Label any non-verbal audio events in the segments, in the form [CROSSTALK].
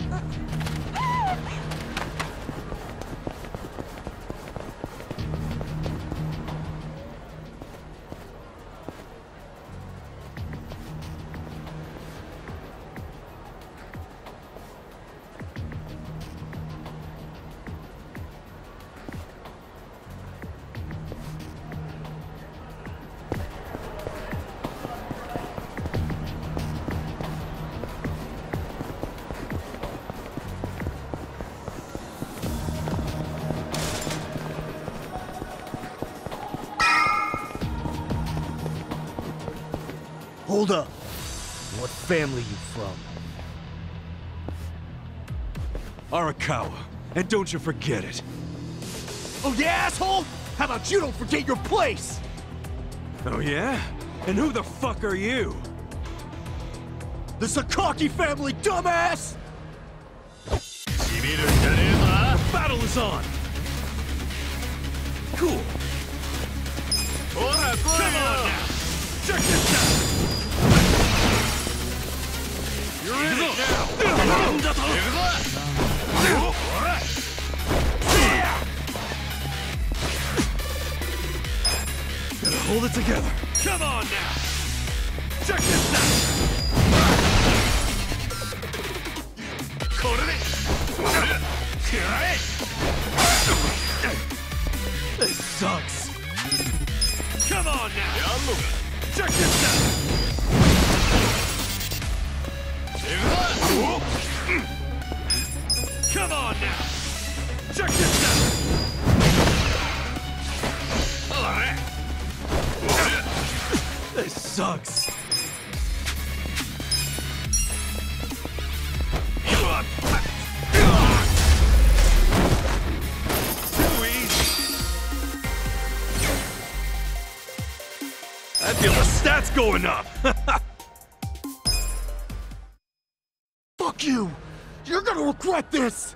What family you from? Arakawa. And don't you forget it. Oh yeah, asshole? How about you don't forget your place? Oh yeah? And who the fuck are you? The Sakaki family, dumbass! Battle is on! Cool. Come on now! Check this out! Gotta hold it together. Come on now! Check this out! This sucks. Come on now! Check this out! Come on now! Check this out! This sucks. I feel the stats going up. Regret this!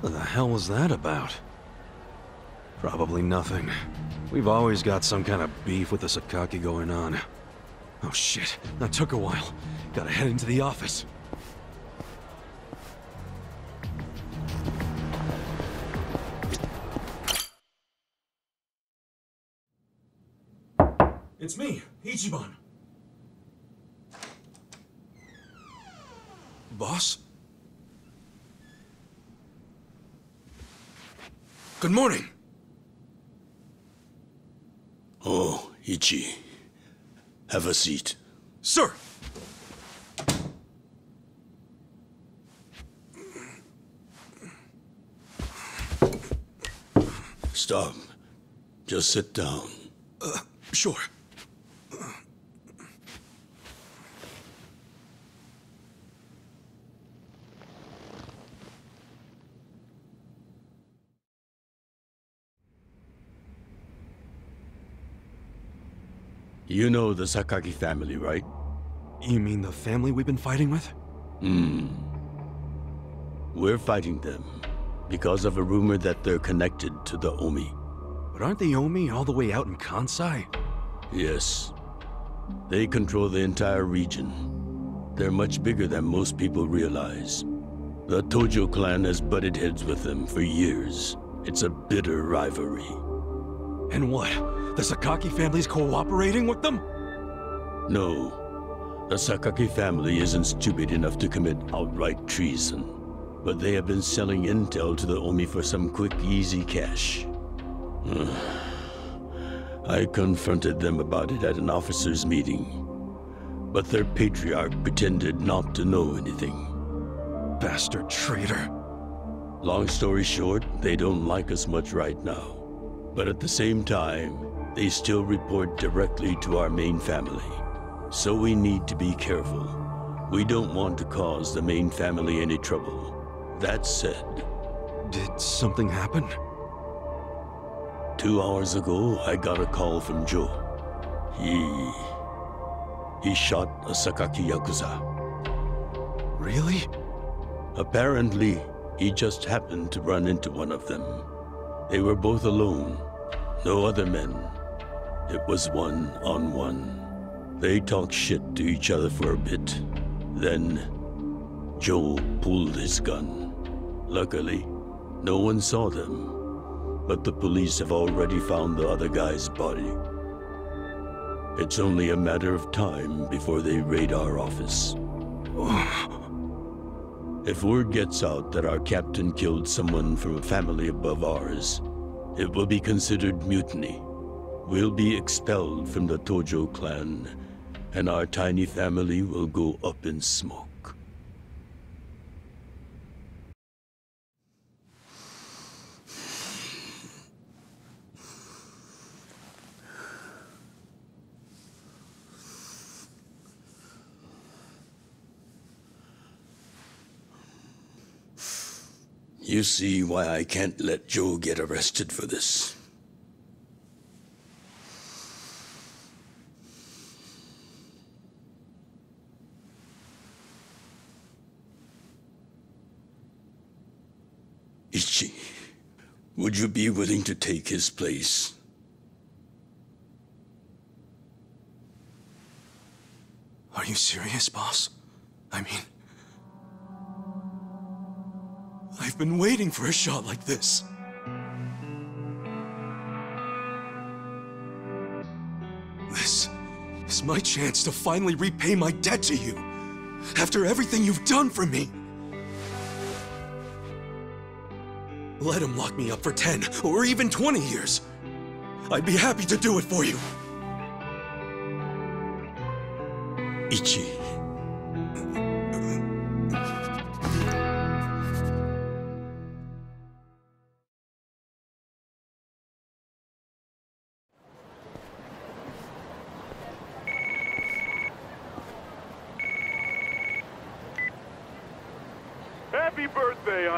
What the hell was that about? Probably nothing. We've always got some kind of beef with the Sakaki going on. Oh shit, that took a while. Gotta head into the office. It's me, Ichiban. Boss? Good morning. Oh, Ichi. Have a seat. Sir! Stop. Just sit down. Uh, sure. You know the Sakaki family, right? You mean the family we've been fighting with? Hmm. We're fighting them because of a rumor that they're connected to the Omi. But aren't the Omi all the way out in Kansai? Yes. They control the entire region. They're much bigger than most people realize. The Tojo clan has butted heads with them for years. It's a bitter rivalry. And what? The Sakaki family's cooperating with them? No. The Sakaki family isn't stupid enough to commit outright treason. But they have been selling intel to the Omi for some quick, easy cash. [SIGHS] I confronted them about it at an officers' meeting. But their patriarch pretended not to know anything. Bastard traitor. Long story short, they don't like us much right now. But at the same time, they still report directly to our main family. So we need to be careful. We don't want to cause the main family any trouble. That said, Did something happen? two hours ago, I got a call from Joe. He... He shot a Sakaki Yakuza. Really? Apparently, he just happened to run into one of them. They were both alone, no other men. It was one on one. They talked shit to each other for a bit. Then, Joe pulled his gun. Luckily, no one saw them, but the police have already found the other guy's body. It's only a matter of time before they raid our office. [SIGHS] [SIGHS] Oh, if word gets out that our captain killed someone from a family above ours, it will be considered mutiny. We'll be expelled from the Tojo clan, and our tiny family will go up in smoke. You see why I can't let Joe get arrested for this. Ichi, would you be willing to take his place? Are you serious, boss? I mean... I've been waiting for a shot like this. This is my chance to finally repay my debt to you. After everything you've done for me. Let him lock me up for 10 or even 20 years. I'd be happy to do it for you. Ichi.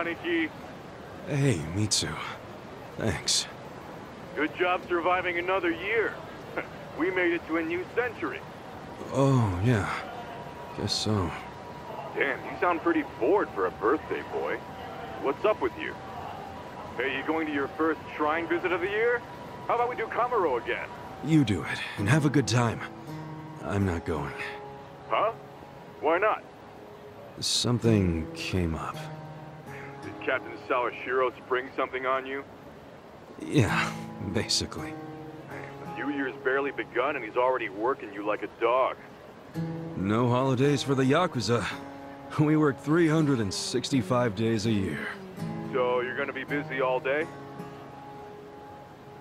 Aniki. Hey, Mitsu. Thanks. Good job surviving another year. [LAUGHS] we made it to a new century. Oh, yeah. Guess so. Damn, you sound pretty bored for a birthday boy. What's up with you? Hey, you going to your first shrine visit of the year? How about we do Kamaro again? You do it, and have a good time. I'm not going. Huh? Why not? Something came up. Captain Sawashiro spring something on you? Yeah, basically. The new year's barely begun and he's already working you like a dog. No holidays for the Yakuza. We work 365 days a year. So you're gonna be busy all day?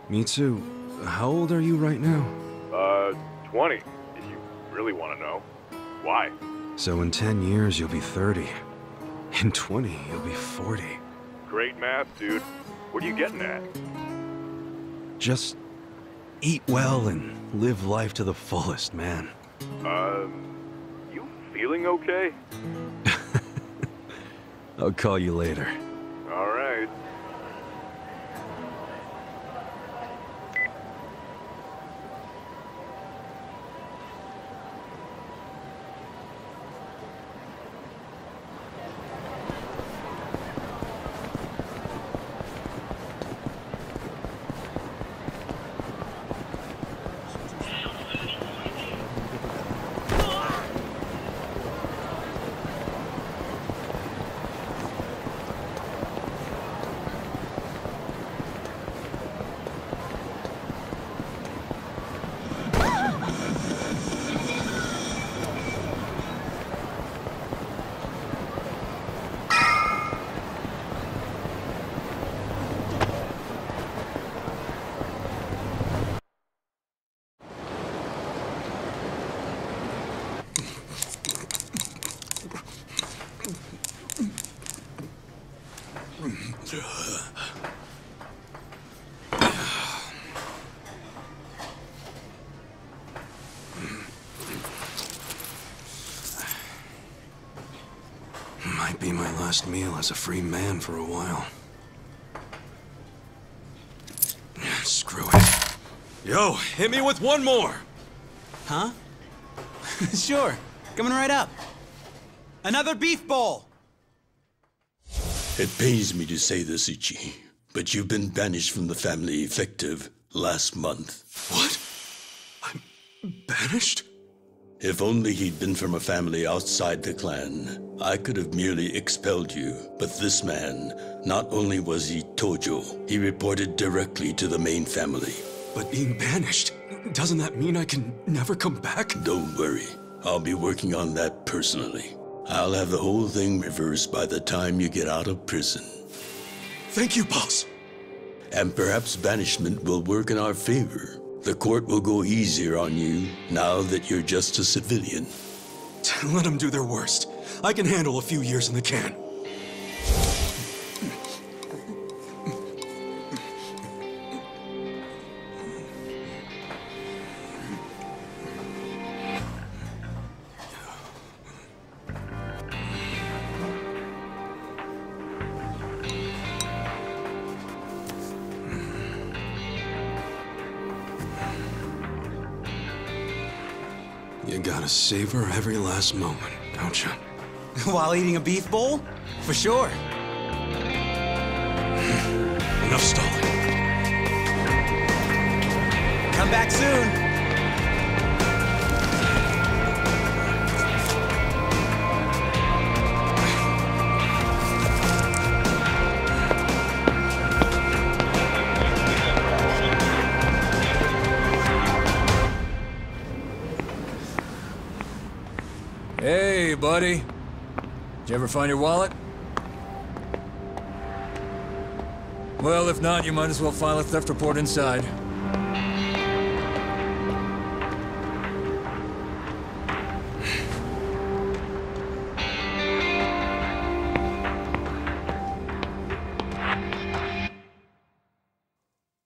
Mitsu, how old are you right now? Uh, 20, if you really want to know. Why? So in 10 years, you'll be 30. In 20, you'll be 40. Great math, dude. What are you getting at? Just eat well and live life to the fullest, man. Um, you feeling okay? [LAUGHS] I'll call you later. All right. Might be my last meal as a free man for a while. Screw it. Yo, hit me with one more! Huh? [LAUGHS] sure. Coming right up. Another beef bowl! It pains me to say this, Ichi, but you've been banished from the family effective last month. What? I'm banished? If only he'd been from a family outside the clan, I could have merely expelled you. But this man, not only was he Tojo, he reported directly to the main family. But being banished, doesn't that mean I can never come back? Don't worry, I'll be working on that personally. I'll have the whole thing reversed by the time you get out of prison. Thank you, boss. And perhaps banishment will work in our favor. The court will go easier on you now that you're just a civilian. [LAUGHS] Let them do their worst. I can handle a few years in the can. Savor every last moment, don't you? [LAUGHS] While eating a beef bowl? For sure. Enough stalling. Come back soon. You ever find your wallet? Well, if not, you might as well file a theft report inside.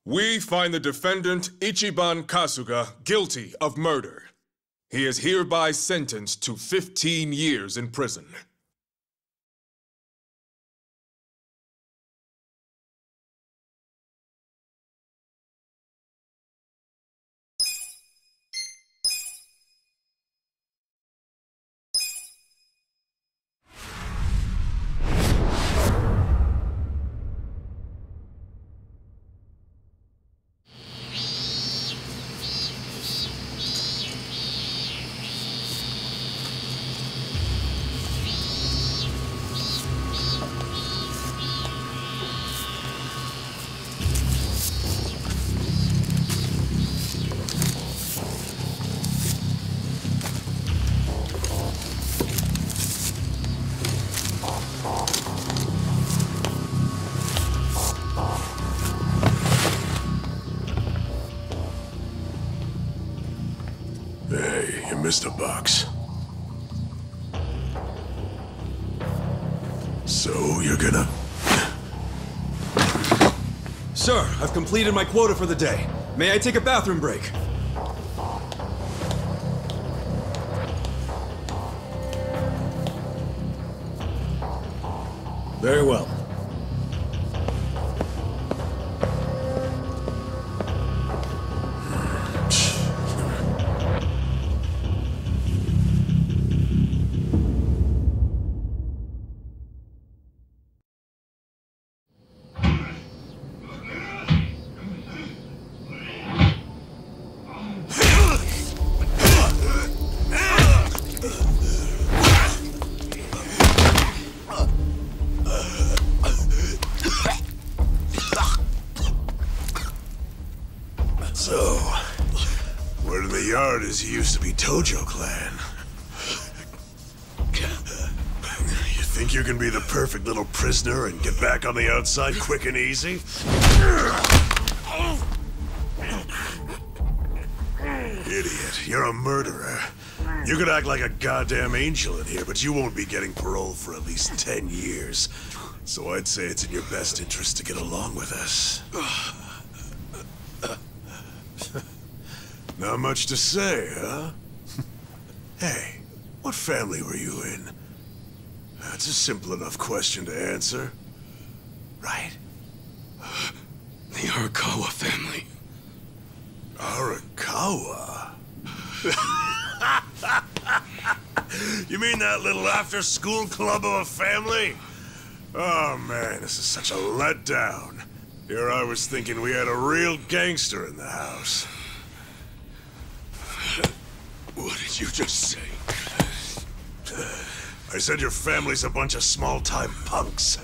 We find the defendant Ichiban Kasuga guilty of murder. He is hereby sentenced to 15 years in prison. Missed a box. So you're gonna. Sir, I've completed my quota for the day. May I take a bathroom break? Very well. Outside quick and easy? Idiot, you're a murderer. You could act like a goddamn angel in here, but you won't be getting parole for at least 10 years. So I'd say it's in your best interest to get along with us. Not much to say, huh? hey, what family were you in? That's a simple enough question to answer. Right? The Arakawa family. Arakawa? [LAUGHS] you mean that little after-school club of a family? Oh man, this is such a letdown. Here I was thinking we had a real gangster in the house. [LAUGHS] What did did you just say? I said your family's a bunch of small-time punks.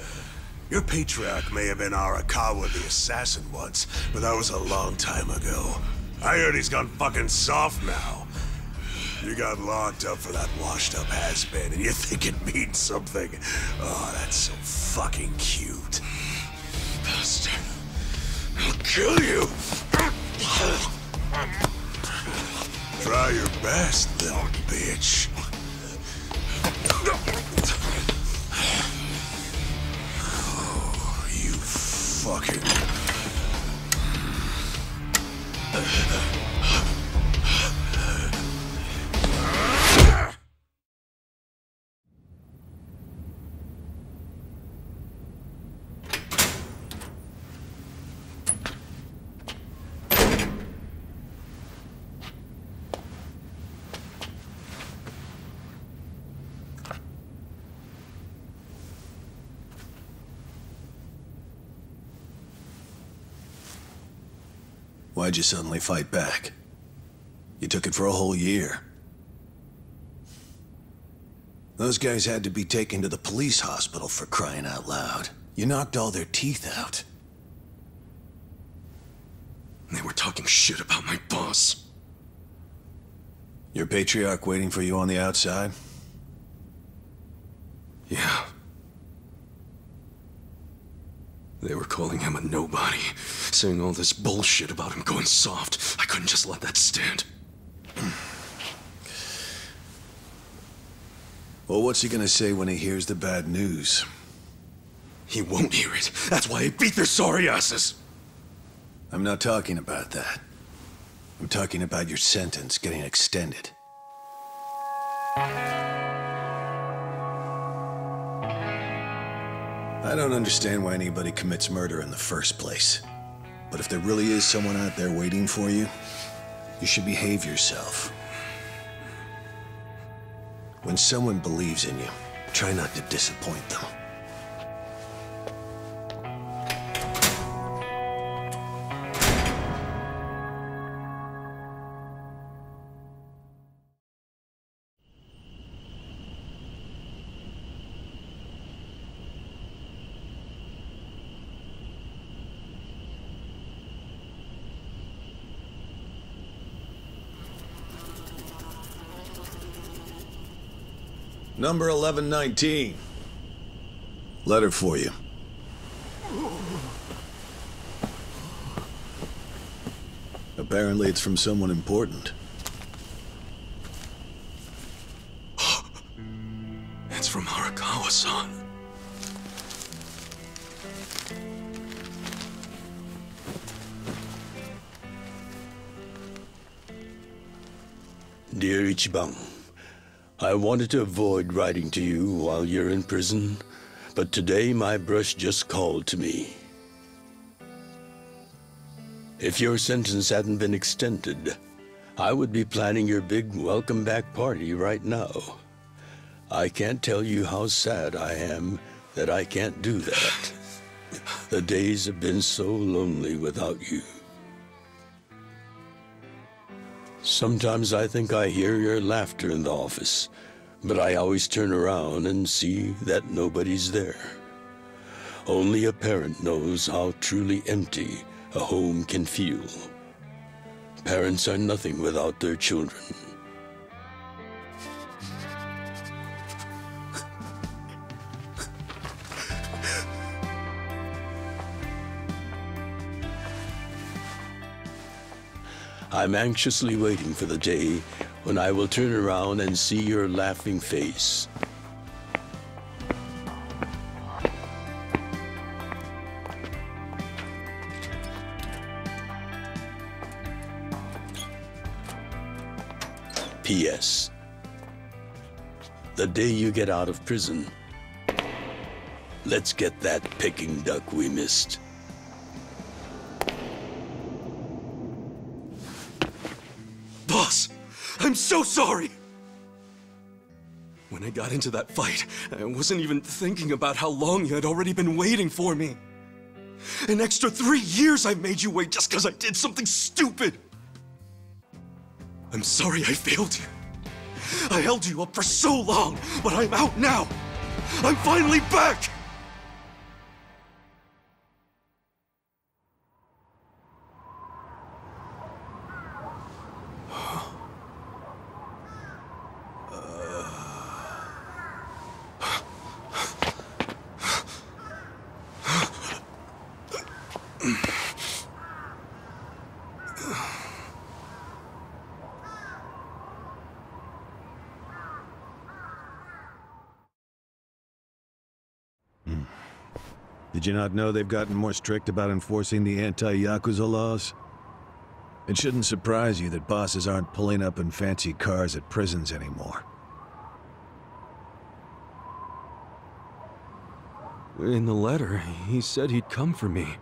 Your patriarch may have been Arakawa the assassin once, but that was a long time ago. I heard he's gone fucking soft now. You got locked up for that washed-up has-been, and you think it means something. Oh, that's so fucking cute. Bastard. I'll kill you! Try your best, little bitch. Why'd you suddenly fight back? You took it for a whole year. Those guys had to be taken to the police hospital for crying out loud. You knocked all their teeth out. They were talking shit about my boss. Your patriarch waiting for you on the outside? Yeah. They were calling him a nobody, saying all this bullshit about him going soft. I couldn't just let that stand. Well, what's he gonna say when he hears the bad news? He won't hear it. That's why I beat their sorry asses. I'm not talking about that. I'm talking about your sentence getting extended. I don't understand why anybody commits murder in the first place. But if there really is someone out there waiting for you, you should behave yourself. When someone believes in you, try not to disappoint them. Number 1119. Letter for you. Apparently it's from someone important. [GASPS] It's from Arakawa-san. Dear Ichiban, I wanted to avoid writing to you while you're in prison, but today my brush just called to me. If your sentence hadn't been extended, I would be planning your big welcome back party right now. I can't tell you how sad I am that I can't do that. The days have been so lonely without you. Sometimes I think I hear your laughter in the office, but I always turn around and see that nobody's there. Only a parent knows how truly empty a home can feel. Parents are nothing without their children. I'm anxiously waiting for the day when I will turn around and see your laughing face. P.S. The day you get out of prison, let's get that Peking duck we missed. So sorry! When I got into that fight, I wasn't even thinking about how long you had already been waiting for me. An extra three years I made you wait just because I did something stupid! I'm sorry I failed you. I held you up for so long, but I'm out now! I'm finally back! Did you not know they've gotten more strict about enforcing the anti-Yakuza laws? It shouldn't surprise you that bosses aren't pulling up in fancy cars at prisons anymore. In the letter, he said he'd come for me.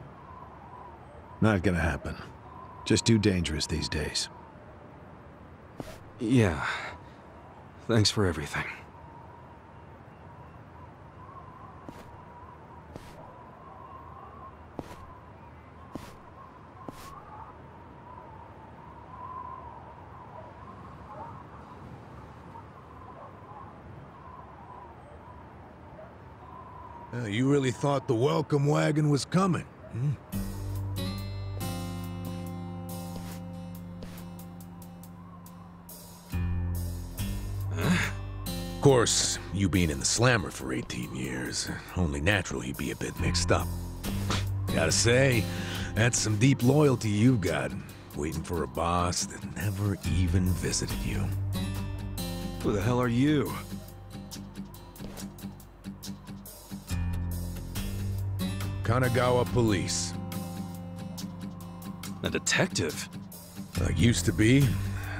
Not gonna happen. Just too dangerous these days. Yeah. Thanks for everything. Uh, you really thought the welcome wagon was coming, hmm? Of course, you being in the slammer for 18 years, only natural you'd be a bit mixed up. Gotta say, that's some deep loyalty you've got, waiting for a boss that never even visited you. Who the hell are you? Kanagawa Police. A detective? I used to be.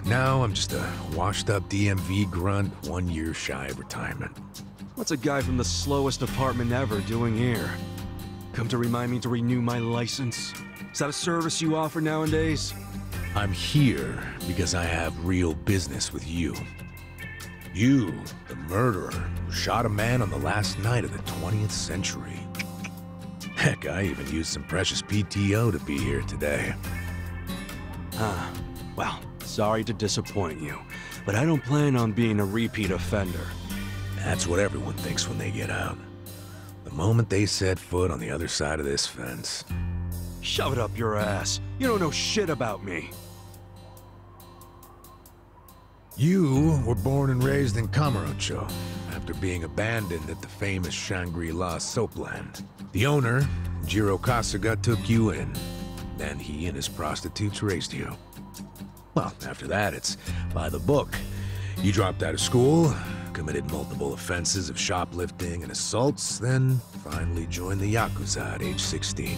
Now I'm just a washed-up DMV grunt, one year shy of retirement. What's a guy from the slowest department ever doing here? Come to remind me to renew my license? Is that a service you offer nowadays? I'm here because I have real business with you. You, the murderer, who shot a man on the last night of the 20th century. Heck, I even used some precious PTO to be here today. Ah, well, sorry to disappoint you, but I don't plan on being a repeat offender. That's what everyone thinks when they get out. The moment they set foot on the other side of this fence. Shove it up your ass. You don't know shit about me. You were born and raised in Kamurocho, after being abandoned at the famous Shangri-La soapland. The owner, Jiro Kasuga, took you in. Then he and his prostitutes raised you. Well, after that, it's by the book. You dropped out of school, committed multiple offenses of shoplifting and assaults, then finally joined the Yakuza at age 16.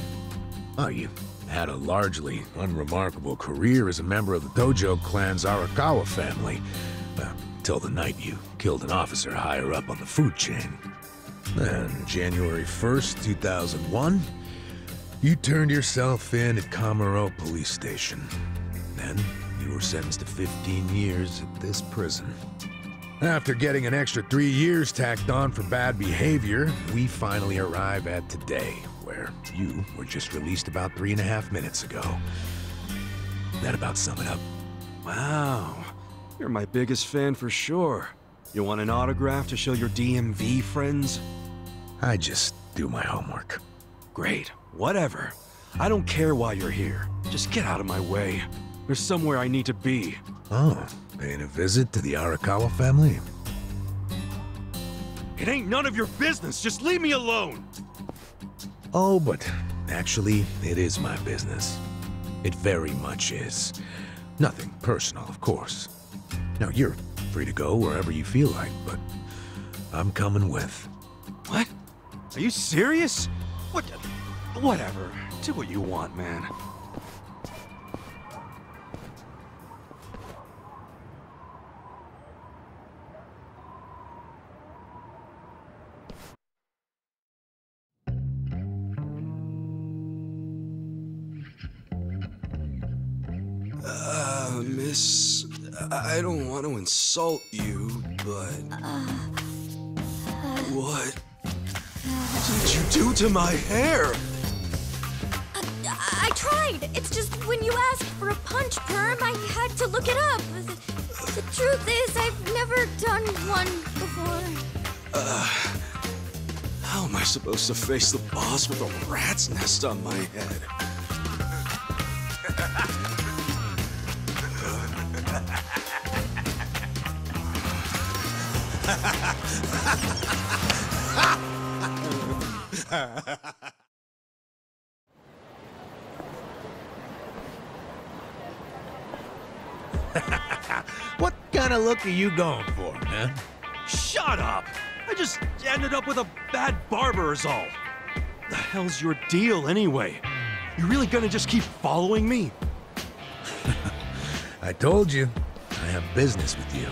Oh, you had a largely unremarkable career as a member of the Tojo clan's Arakawa family, uh, till the night you killed an officer higher up on the food chain. Then, January 1st, 2001, you turned yourself in at Kamuro Police Station. Then, you were sentenced to 15 years at this prison. After getting an extra three years tacked on for bad behavior, we finally arrive at today, where you were just released about three and a half minutes ago. That about sum it up. Wow. You're my biggest fan for sure. You want an autograph to show your DMV friends? I just do my homework. Great. Whatever. I don't care why you're here. Just get out of my way. There's somewhere I need to be. Oh, paying a visit to the Arakawa family? It ain't none of your business. Just leave me alone. Oh, but actually, it is my business. It very much is. Nothing personal, of course. Now, you're free to go wherever you feel like, but I'm coming with. What? Are you serious? What? Whatever. Do what you want, man. Uh, miss, I don't want to insult you, but... What did you do to my hair? Uh, I tried. It's just when you asked for a punch perm, I had to look it up. The, the truth is, I've never done one before. Uh, how am I supposed to face the boss with a rat's nest on my head? Look are you going for, man? Shut up! I just ended up with a bad barber is all. The hell's your deal anyway? You really gonna just keep following me? [LAUGHS] I told you, I have business with you.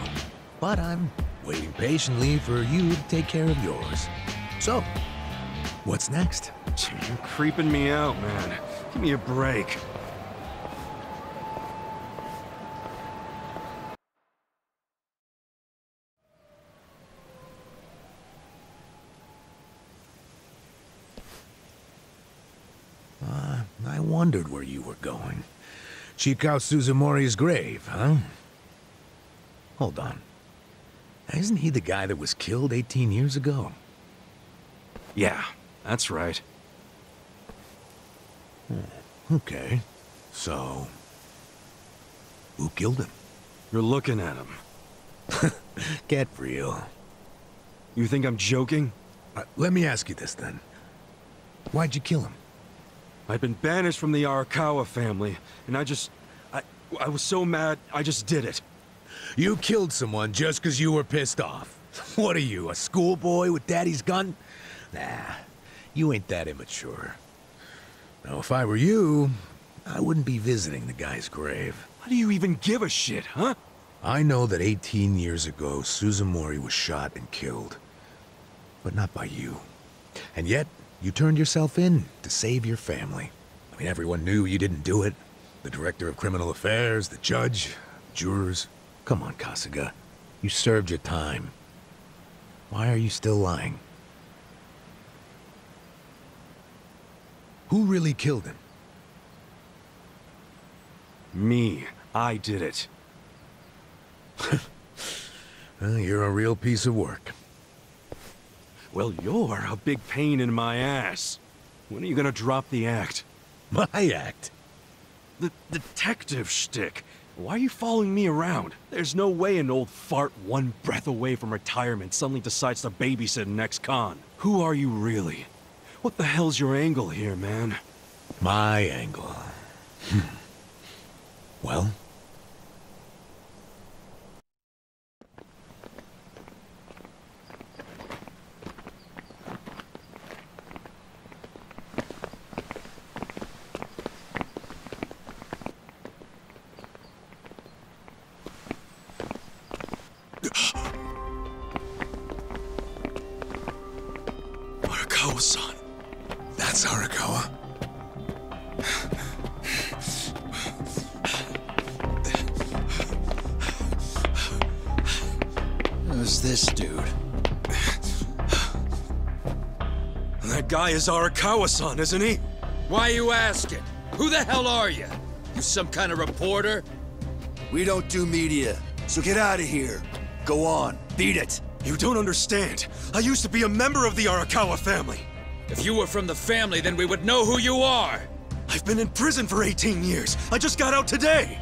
But I'm waiting patiently for you to take care of yours. So, what's next? You're creeping me out, man. Give me a break. Uh, I wondered where you were going. Check out Suzumori's grave, huh? Hold on. Isn't he the guy that was killed 18 years ago? Yeah, that's right. Okay. So, who killed him? You're looking at him. [LAUGHS] Get real. You think I'm joking? Uh, let me ask you this then. Why'd you kill him? I've been banished from the Arakawa family, and I just... I, I was so mad, I just did it. You killed someone just because you were pissed off. [LAUGHS] What are you, a schoolboy with daddy's gun? Nah, you ain't that immature. Now, if I were you, I wouldn't be visiting the guy's grave. Why do you even give a shit, huh? I know that 18 years ago, Suzumori was shot and killed. But not by you. And yet, you turned yourself in to save your family. I mean, everyone knew you didn't do it. The director of criminal affairs, the judge, jurors. Come on, Kasuga. You served your time. Why are you still lying? Who really killed him? Me. I did it. [LAUGHS] Well, you're a real piece of work. Well, you're a big pain in my ass. When are you gonna drop the act? [LAUGHS] My act? The detective shtick. Why are you following me around? There's no way an old fart one breath away from retirement suddenly decides to babysit an ex-con. Who are you really? What the hell's your angle here, man? My angle. Hmm. Well? Who's this dude? That guy is Arakawa-san, isn't he? Why you asking? Who the hell are you? You some kind of reporter? We don't do media, so get out of here. Go on, beat it. You don't understand. I used to be a member of the Arakawa family. If you were from the family, then we would know who you are. I've been in prison for 18 years. I just got out today.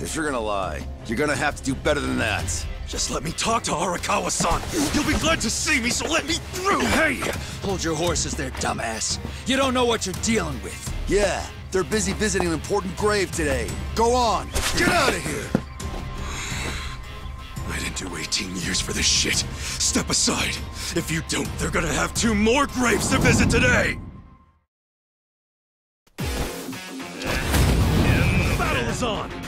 If you're gonna lie, you're gonna have to do better than that. Just let me talk to Arakawa-san. You'll be glad to see me, so let me through. Hey! Hold your horses there, dumbass. You don't know what you're dealing with. Yeah, they're busy visiting an important grave today. Go on, get out of here! [SIGHS] I didn't do 18 years for this shit. Step aside. If you don't, they're gonna have two more graves to visit today. Battle is on.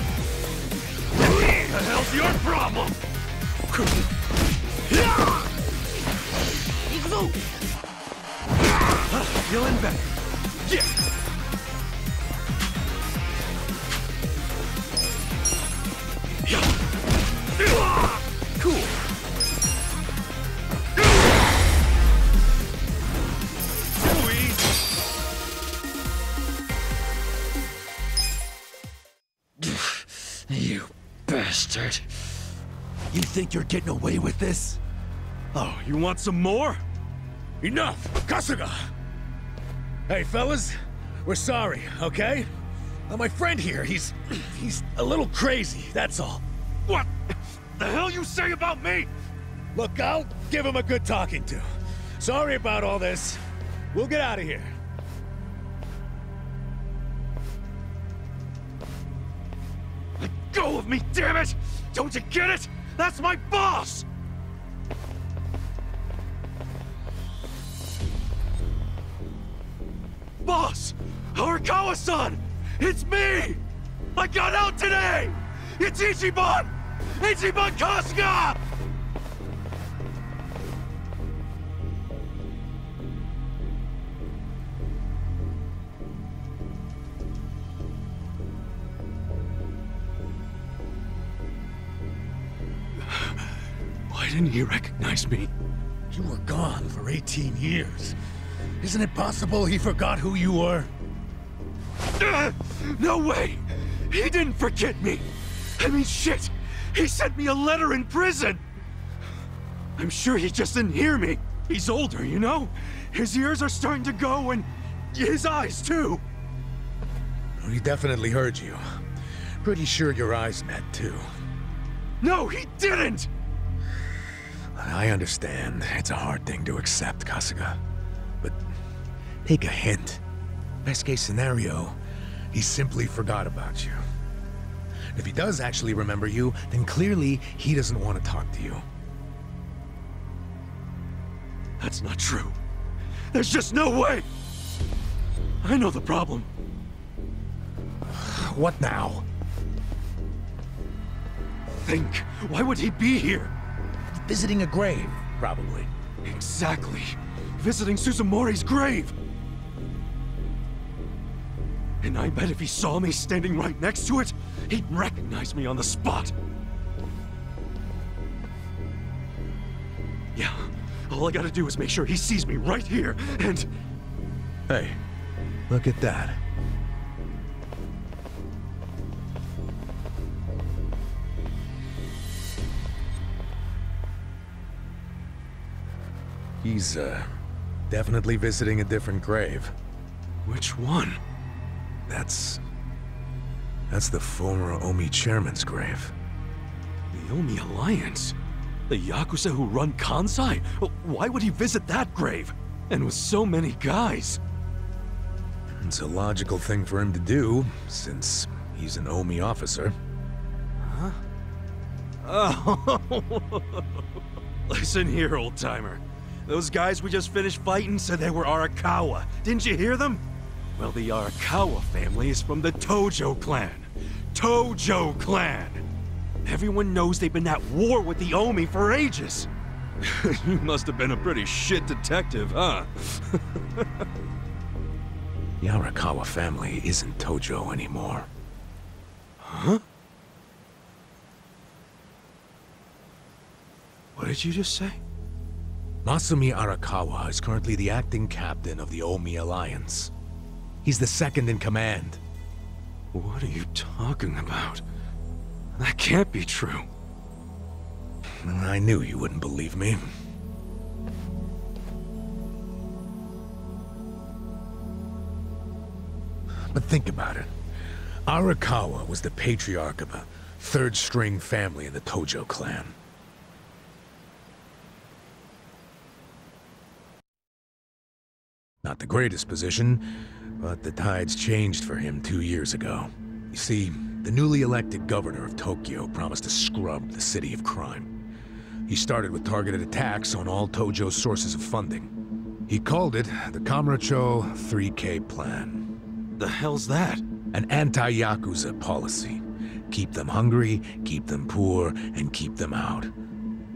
The hell's your problem? Feeling better. Yeah. Think you're getting away with this? Oh, you want some more? Enough! Kasuga! Hey, fellas, we're sorry, okay? Uh, my friend here, he's... he's a little crazy, that's all. What the hell you say about me? Look, I'll give him a good talking to. Sorry about all this. We'll get out of here. Let go of me, damn it! Don't you get it? That's my boss! Boss! Arakawa-san! It's me! I got out today! It's Ichiban! Ichiban Kasuga! Recognize me? You were gone for 18 years. Isn't it possible he forgot who you were? Uh, no way! He didn't forget me! I mean, shit! He sent me a letter in prison! I'm sure he just didn't hear me. He's older, you know? His ears are starting to go, and his eyes, too. He definitely heard you. Pretty sure your eyes met, too. No, he didn't! I understand. It's a hard thing to accept, Kasuga. But take a hint. Best case scenario, he simply forgot about you. If he does actually remember you, then clearly he doesn't want to talk to you. That's not true. There's just no way! I know the problem. What now? Think. Why would he be here? Visiting a grave, probably. Exactly. Visiting Suzumori's grave. And I bet if he saw me standing right next to it, he'd recognize me on the spot. Yeah, all I gotta do is make sure he sees me right here, and... Hey, look at that. He's, uh, definitely visiting a different grave. Which one? That's... That's the former Omi chairman's grave. The Omi Alliance? The Yakuza who run Kansai? Why would he visit that grave? And with so many guys? It's a logical thing for him to do, since he's an Omi officer. Huh? [LAUGHS] Oh. [LAUGHS] Listen here, old-timer. Those guys we just finished fighting said they were Arakawa. Didn't you hear them? Well, the Arakawa family is from the Tojo clan. Tojo clan! Everyone knows they've been at war with the Omi for ages. [LAUGHS] you must have been a pretty shit detective, huh? [LAUGHS] The Arakawa family isn't Tojo anymore. Huh? What did you just say? Masumi Arakawa is currently the acting captain of the Omi Alliance. He's the second in command. What are you talking about? That can't be true. I knew you wouldn't believe me. But think about it. Arakawa was the patriarch of a third-string family in the Tojo clan. Not the greatest position, but the tides changed for him two years ago. You see, the newly elected governor of Tokyo promised to scrub the city of crime. He started with targeted attacks on all Tojo's sources of funding. He called it the Kamurocho 3K Plan. The hell's that? An anti-Yakuza policy. Keep them hungry, keep them poor, and keep them out.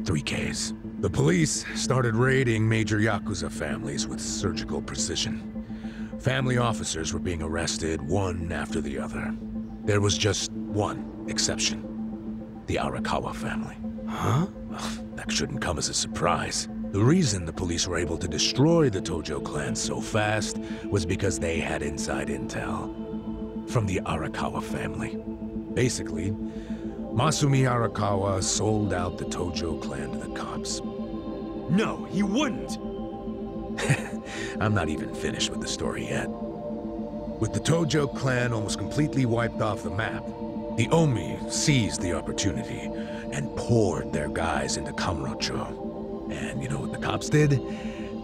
3Ks. The police started raiding major Yakuza families with surgical precision. Family officers were being arrested one after the other. There was just one exception. The Arakawa family. Huh? That shouldn't come as a surprise. The reason the police were able to destroy the Tojo clan so fast was because they had inside intel from the Arakawa family. Basically, Masumi Arakawa sold out the Tojo clan to the cops. No, he wouldn't! [LAUGHS] I'm not even finished with the story yet. With the Tojo clan almost completely wiped off the map, the Omi seized the opportunity and poured their guys into Kamurocho. And you know what the cops did?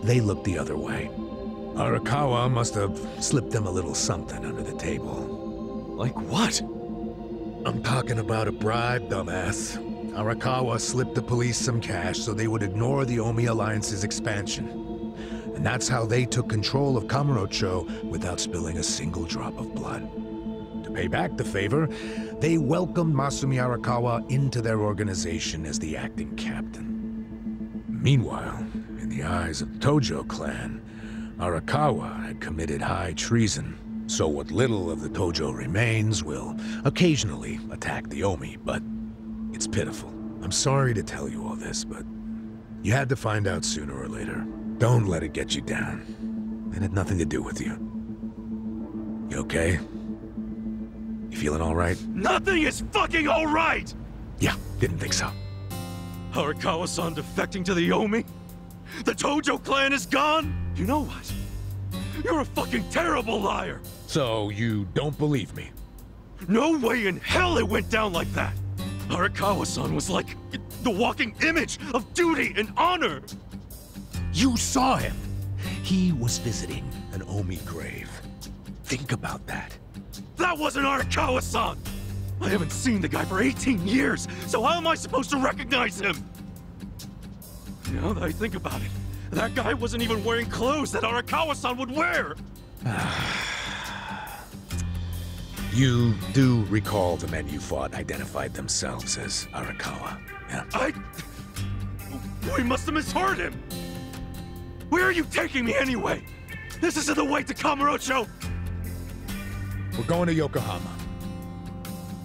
They looked the other way. Arakawa must have slipped them a little something under the table. Like what? I'm talking about a bribe, dumbass. Arakawa slipped the police some cash so they would ignore the Omi Alliance's expansion. And that's how they took control of Kamurocho without spilling a single drop of blood. To pay back the favor, they welcomed Masumi Arakawa into their organization as the acting captain. Meanwhile, in the eyes of the Tojo clan, Arakawa had committed high treason, so what little of the Tojo remains will occasionally attack the Omi, but it's pitiful. I'm sorry to tell you all this, but you had to find out sooner or later. Don't let it get you down. It had nothing to do with you. You okay? You feeling all right? Nothing is fucking all right! Yeah, didn't think so. Arakawa-san defecting to the Omi? The Tojo clan is gone? You know what? You're a fucking terrible liar! So, you don't believe me? No way in hell it went down like that! Arakawa-san was like the walking image of duty and honor! You saw him! He was visiting an Omi grave. Think about that. That wasn't Arakawa-san! I haven't seen the guy for 18 years, so how am I supposed to recognize him? Now that I think about it, that guy wasn't even wearing clothes that Arakawa-san would wear! [SIGHS] Ah. You do recall the men you fought identified themselves as Arakawa, yeah? I... We must have misheard him! Where are you taking me anyway? This isn't the way to Kamurocho! We're going to Yokohama.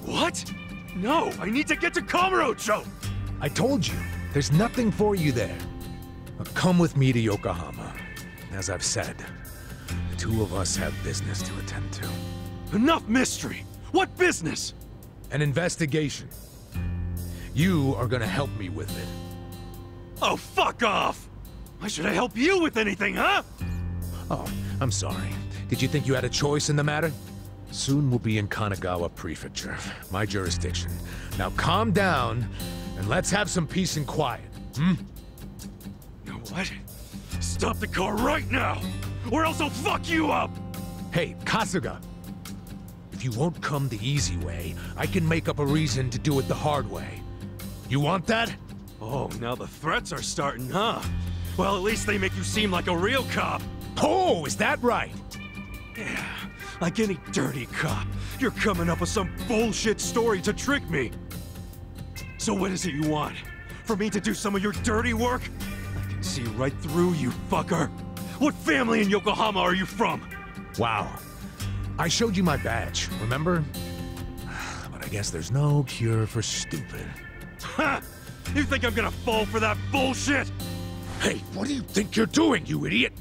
What? No, I need to get to Kamurocho! I told you, there's nothing for you there. But come with me to Yokohama. As I've said, the two of us have business to attend to. Enough mystery! What business? An investigation. You are gonna help me with it. Oh, fuck off! Why should I help you with anything, huh? Oh, I'm sorry. Did you think you had a choice in the matter? Soon we'll be in Kanagawa Prefecture, my jurisdiction. Now calm down, and let's have some peace and quiet, hmm? You know what? Stop the car right now, or else I'll fuck you up! Hey, Kasuga! You won't come the easy way, I can make up a reason to do it the hard way. You want that? Oh, now the threats are starting, huh? Well, at least they make you seem like a real cop. Oh, is that right? Yeah, like any dirty cop. You're coming up with some bullshit story to trick me. So what is it you want? For me to do some of your dirty work? I can see right through you, fucker. What family in Yokohama are you from? Wow. I showed you my badge, remember? But I guess there's no cure for stupid. Ha! You think I'm gonna fall for that bullshit? Hey, what do you think you're doing, you idiot?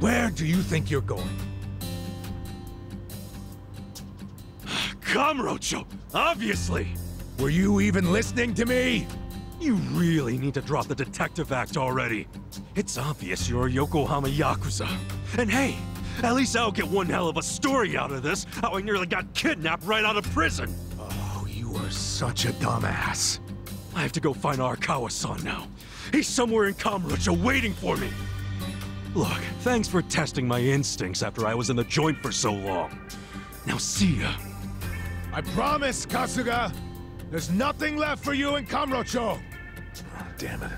Where do you think you're going? Kamurocho, obviously! Were you even listening to me? You really need to drop the Detective Act already. It's obvious you're a Yokohama Yakuza. And hey, at least I'll get one hell of a story out of this, how I nearly got kidnapped right out of prison. Oh, you are such a dumbass. I have to go find Arakawa-san now. He's somewhere in Kamurocho waiting for me. Look, thanks for testing my instincts after I was in the joint for so long. Now see ya. I promise, Kasuga! There's nothing left for you in Kamurocho! Oh, damn it.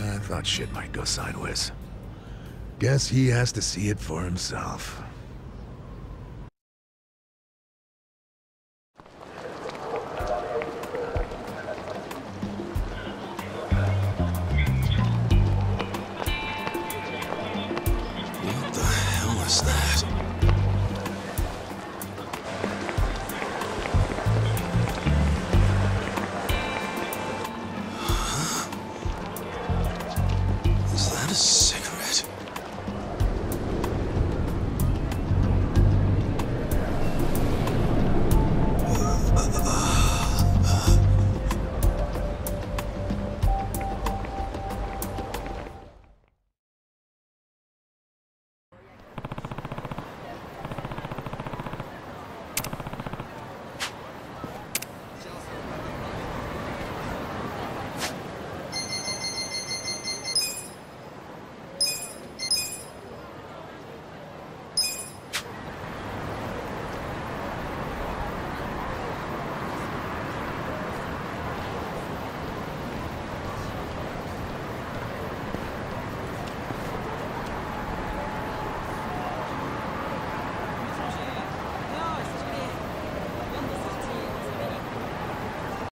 I thought shit might go sideways. Guess he has to see it for himself.